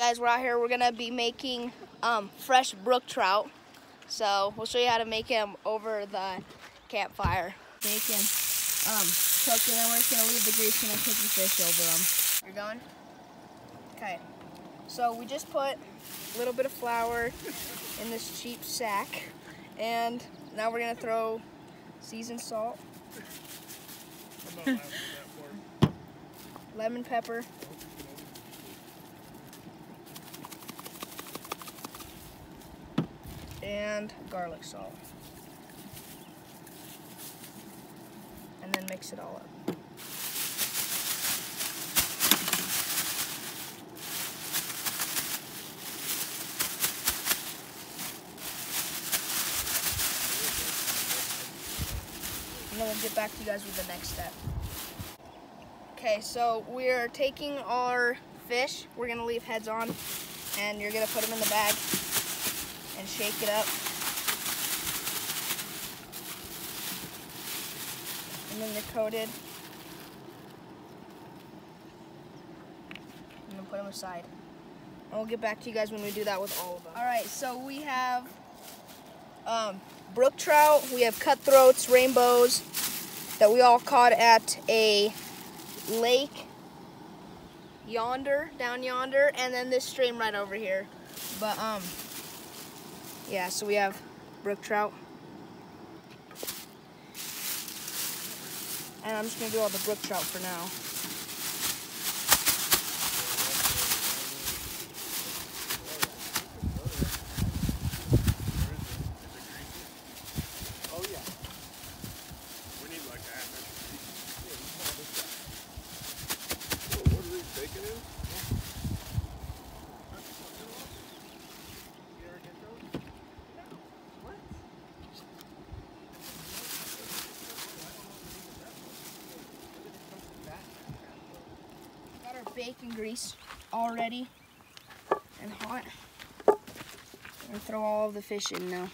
Guys, we're out here. We're gonna be making um, fresh brook trout. So we'll show you how to make them over the campfire. Bacon, um, cooked, and then we're just gonna leave the grease and then cook the fish over them. You're going? Okay. So we just put a little bit of flour in this cheap sack, and now we're gonna throw seasoned salt, lemon pepper, and garlic salt. And then mix it all up. And then we'll get back to you guys with the next step. Okay, so we're taking our fish. We're gonna leave heads on, and you're gonna put them in the bag and shake it up. And then they're coated. And then put them aside. And we'll get back to you guys when we do that with all of them. All right, so we have um, brook trout, we have cutthroats, rainbows that we all caught at a lake yonder, down yonder, and then this stream right over here. But um, yeah, so we have brook trout. And I'm just gonna do all the brook trout for now. Oh yeah. We need like that. Oh, what are these bacon in? Got our bacon grease all ready and hot. And throw all of the fish in now.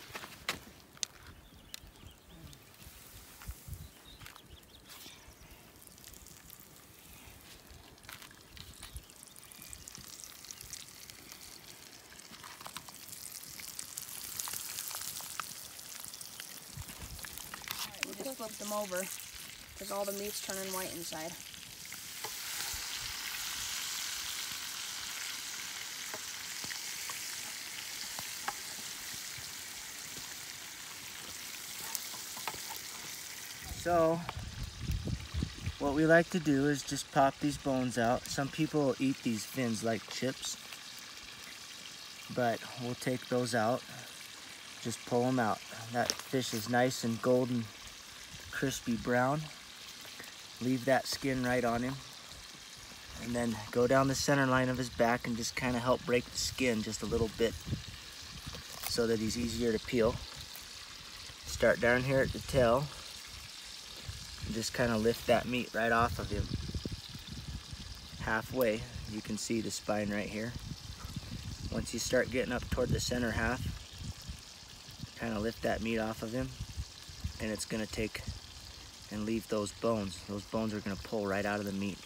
We just flip them over because all the meat's turning white inside. So, what we like to do is just pop these bones out. Some people eat these fins like chips, but we'll take those out. Just pull them out. That fish is nice and golden, crispy brown. Leave that skin right on him. And then go down the center line of his back and just kind of help break the skin just a little bit so that he's easier to peel. Start down here at the tail just kind of lift that meat right off of him. Halfway, you can see the spine right here. Once you start getting up toward the center half, kind of lift that meat off of him, and it's gonna take and leave those bones. Those bones are gonna pull right out of the meat.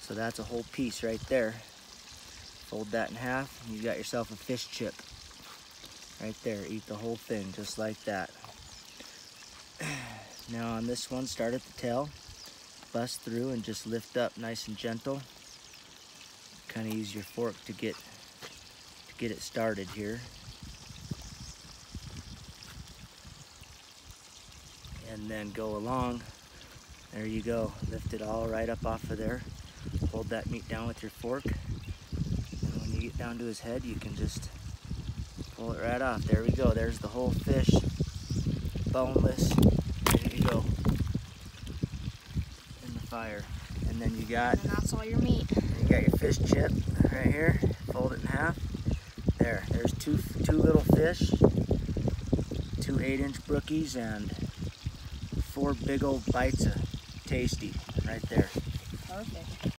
So that's a whole piece right there. Fold that in half, and you got yourself a fish chip. Right there, eat the whole thing just like that. Now on this one, start at the tail, bust through and just lift up nice and gentle. Kind of use your fork to get to get it started here. And then go along. There you go. Lift it all right up off of there. Hold that meat down with your fork. And when you get down to his head, you can just pull it right off. There we go. There's the whole fish. Boneless there you go in the fire and then you got And that's all your meat. you got your fish chip right here fold it in half there there's two two little fish two eight inch brookies and four big old bites of tasty right there Perfect.